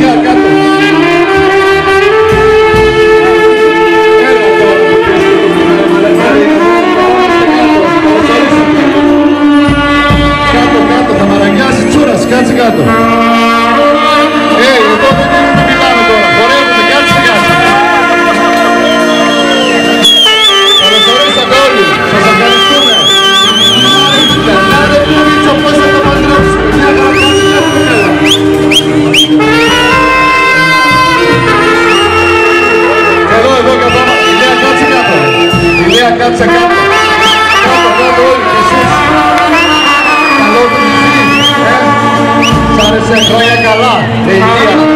Mira, gato. Jacob Jacob. Talk about all disease. Hello disease. Sari sekolah kalah. Dia